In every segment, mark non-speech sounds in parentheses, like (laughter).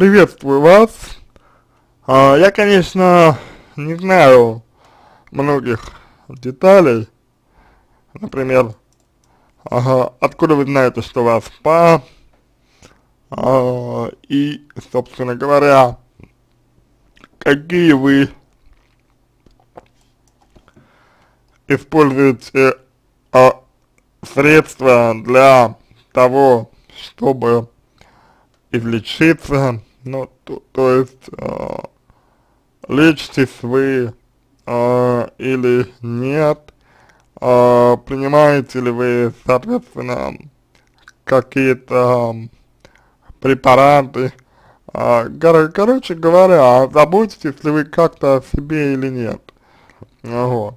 приветствую вас. А, я, конечно, не знаю многих деталей, например, ага, откуда вы знаете, что вас ПА, а, и, собственно говоря, какие вы используете а, средства для того, чтобы излечиться, ну, то, то есть э, лечитесь вы э, или нет, э, принимаете ли вы, соответственно, какие-то препараты, э, кор короче говоря, заботитесь ли вы как-то о себе или нет, вот.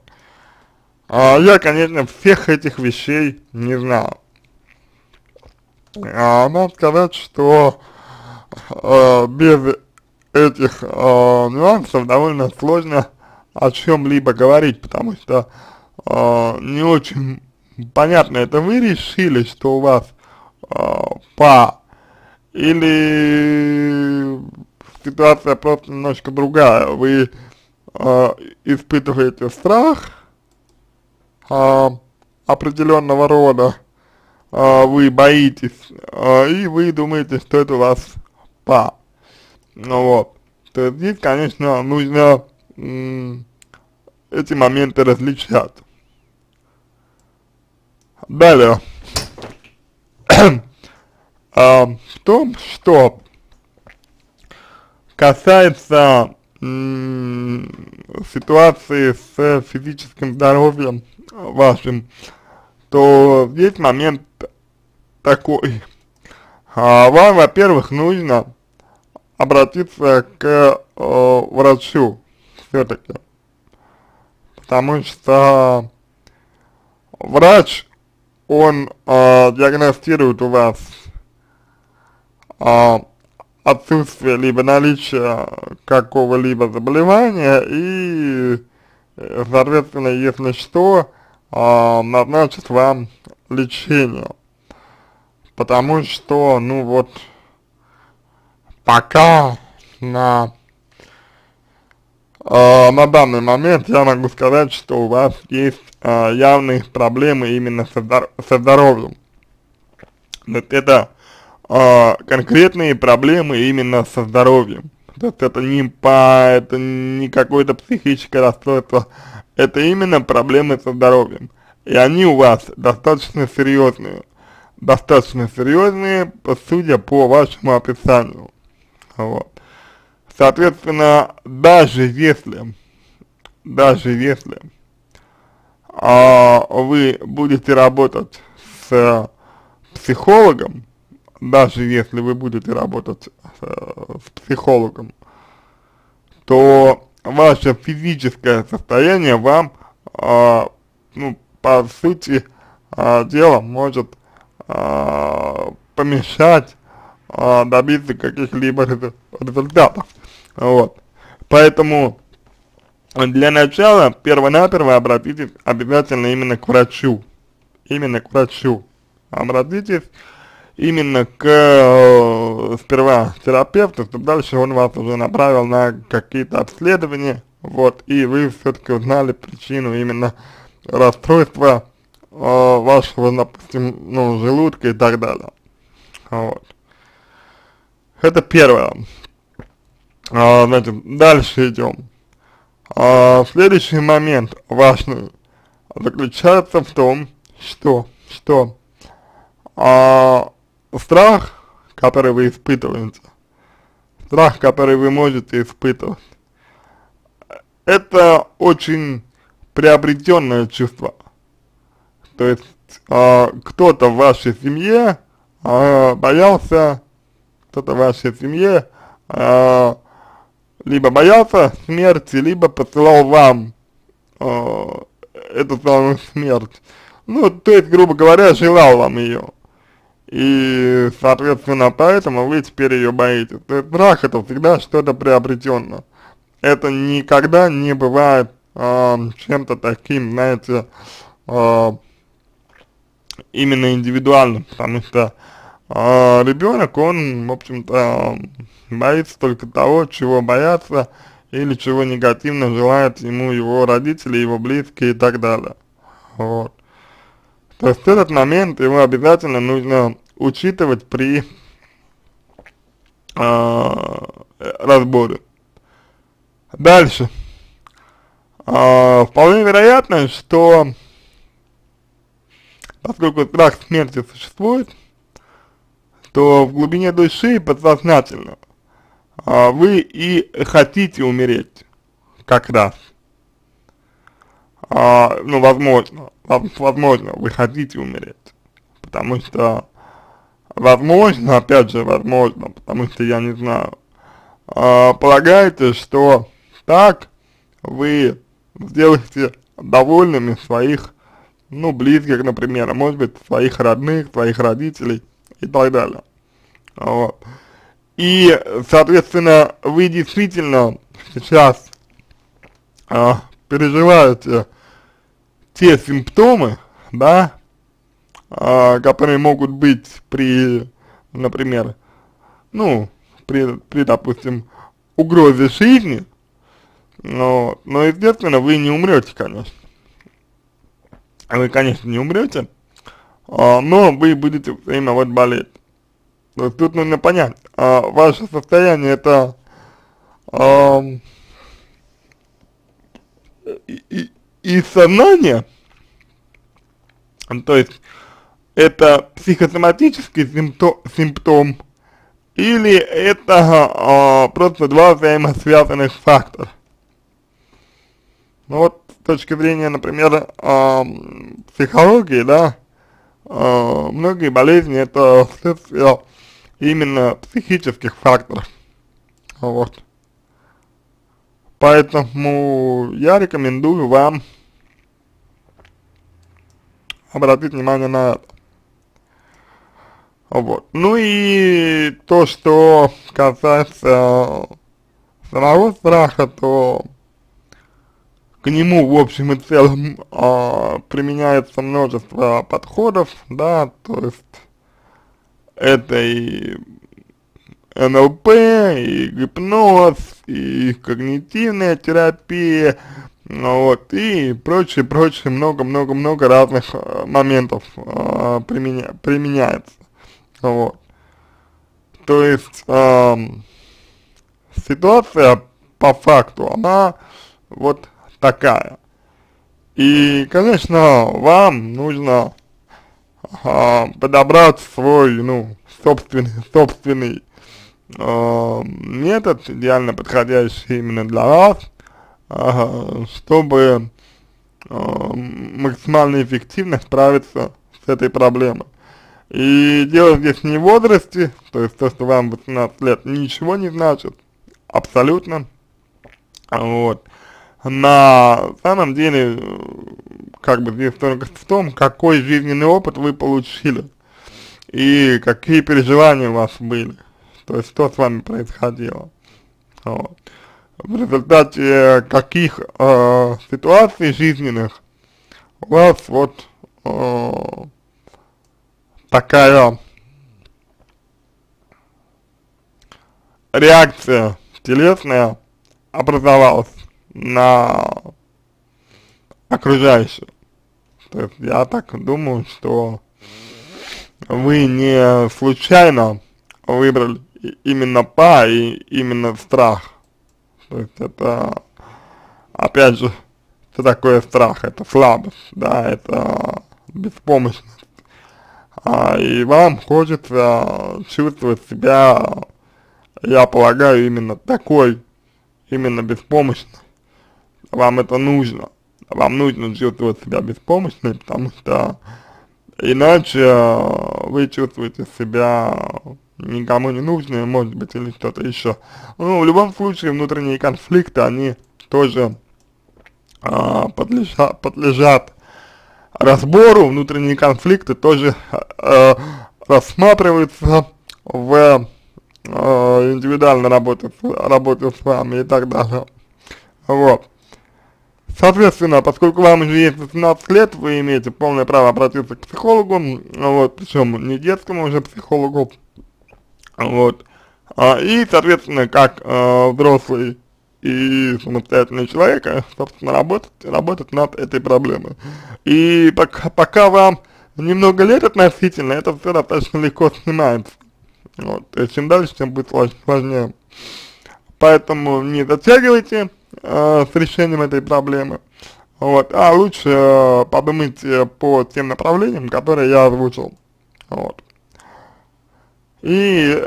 А я, конечно, всех этих вещей не знаю. А, надо сказать, что э, без этих э, нюансов довольно сложно о чем-либо говорить, потому что э, не очень понятно, это вы решили, что у вас э, па, или ситуация просто немножко другая, вы э, испытываете страх э, определенного рода, э, вы боитесь, э, и вы думаете, что это у вас па. Ну вот. То есть здесь, конечно, нужно эти моменты различать. Далее. (clears throat) а, в том, что касается ситуации с физическим здоровьем вашим, то есть момент такой. А, вам, во-первых, нужно обратиться к э, врачу все-таки, потому что врач, он э, диагностирует у вас э, отсутствие либо наличие какого-либо заболевания и, э, соответственно, если что, э, назначит вам лечение потому что, ну вот, пока на, э, на данный момент я могу сказать, что у вас есть э, явные проблемы именно со, со здоровьем. Это э, конкретные проблемы именно со здоровьем. То есть это не по, это не какое-то психическое расстройство, это именно проблемы со здоровьем. И они у вас достаточно серьезные достаточно серьезные, судя по вашему описанию. Вот. Соответственно, даже если, даже если а, вы будете работать с психологом, даже если вы будете работать с, с психологом, то ваше физическое состояние вам, а, ну, по сути а, дела может э, помешать э, добиться каких-либо результатов. Вот. Поэтому для начала перво-наперво обратитесь обязательно именно к врачу. Именно к врачу. Обратитесь именно к э, сперва терапевту, чтобы дальше он вас уже направил на какие-то обследования, вот, и вы все-таки узнали причину именно расстройства э, вашего, допустим, ну, желудка и так далее. Вот. Это первое. А, значит, дальше идем. А, следующий момент важный заключается в том, что, что а, страх, который вы испытываете, страх, который вы можете испытывать, это очень приобретенное чувство. То есть э, кто-то в вашей семье э, боялся, кто-то в вашей семье э, либо боялся смерти, либо посылал вам э, эту самую смерть. Ну, то есть, грубо говоря, желал вам ее. И, соответственно, поэтому вы теперь ее боитесь. То есть страх это всегда что-то приобретенное. Это никогда не бывает э, чем-то таким, знаете, э, именно индивидуально, потому что э, ребенок, он, в общем-то, боится только того, чего боятся или чего негативно желают ему его родители, его близкие и так далее. Вот. То есть этот момент его обязательно нужно учитывать при э, разборе. Дальше. Э, вполне вероятно, что поскольку страх смерти существует, то в глубине души подсознательно а, вы и хотите умереть как раз. А, ну, возможно, возможно, вы хотите умереть, потому что, возможно, опять же, возможно, потому что я не знаю, а, полагаете, что так вы сделаете довольными своих, ну, близких, например, а может быть, своих родных, своих родителей и так далее. Вот. И, соответственно, вы действительно сейчас а, переживаете те симптомы, да, а, которые могут быть при, например, ну, при, при допустим, угрозе жизни, но, но, естественно, вы не умрете, конечно. Вы, конечно, не умрете, а, но вы будете время вот болеть. То есть тут нужно понять, а, ваше состояние это а, и, и, из сознания, то есть это психосоматический симптом, симптом или это а, просто два взаимосвязанных фактора. Ну вот точки зрения, например, а, психологии, да, а, многие болезни это следствие именно психических факторов. Вот. Поэтому я рекомендую вам обратить внимание на это. Вот. Ну и то, что касается самого страха, то к нему в общем и целом а, применяется множество подходов, да, то есть это и НЛП, и гипноз, и когнитивная терапия, ну вот, и прочее, прочее, много-много-много разных э, моментов э, применя, применяется, вот. То есть, э, ситуация по факту, она вот такая. И, конечно, вам нужно э, подобрать свой, ну, собственный, (laughs) собственный э, метод, идеально подходящий именно для вас, э, чтобы э, максимально эффективно справиться с этой проблемой. И дело здесь не в возрасте, то есть то, что вам 18 лет, ничего не значит, абсолютно, вот. На самом деле, как бы здесь только в том, какой жизненный опыт вы получили и какие переживания у вас были, то есть что с вами происходило. Вот. В результате каких э, ситуаций жизненных у вас вот э, такая реакция телесная образовалась на окружающих. То есть я так думаю, что вы не случайно выбрали именно па и именно страх. То есть это, опять же, что такое страх? Это слабость, да, это беспомощность. А, и вам хочется чувствовать себя, я полагаю, именно такой, именно беспомощной вам это нужно. Вам нужно чувствовать себя беспомощной, потому что иначе э, вы чувствуете себя никому не нужным, может быть, или что-то еще. Ну, в любом случае, внутренние конфликты, они тоже а, подлежат, подлежат разбору, внутренние конфликты тоже а, рассматриваются в а, индивидуальной работе, работе с вами и так далее. Вот. Соответственно, поскольку вам уже есть 18 лет, вы имеете полное право обратиться к психологу, вот, причем не детскому уже психологу, вот, А, и, соответственно, как э, взрослый и самостоятельный человек, э, собственно, работать, работать над этой проблемой. И пока, пока вам немного лет относительно, это все достаточно легко снимается. Вот, есть чем дальше, тем будет сложнее. Поэтому не затягивайте э, с решением этой проблемы. Вот, а лучше э, подумайте по тем направлениям, которые я озвучил. Вот. И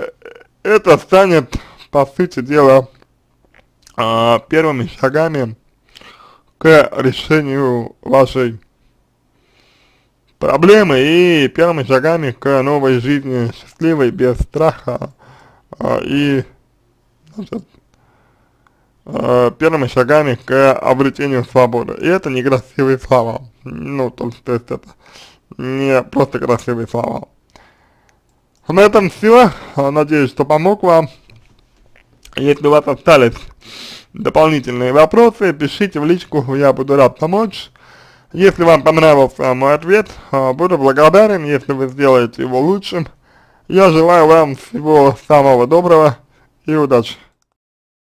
это станет, по сути дела, э, первыми шагами к решению вашей проблемы и первыми шагами к новой жизни счастливой, без страха э, и значит, э, первыми шагами к обретению свободы. И это не красивые слова. Ну, то, то есть это не просто красивые слова. На этом все. Надеюсь, что помог вам. Если у вас остались дополнительные вопросы, пишите в личку, я буду рад помочь. Если вам понравился мой ответ, э, буду благодарен, если вы сделаете его лучшим. Я желаю вам всего самого доброго и удачи.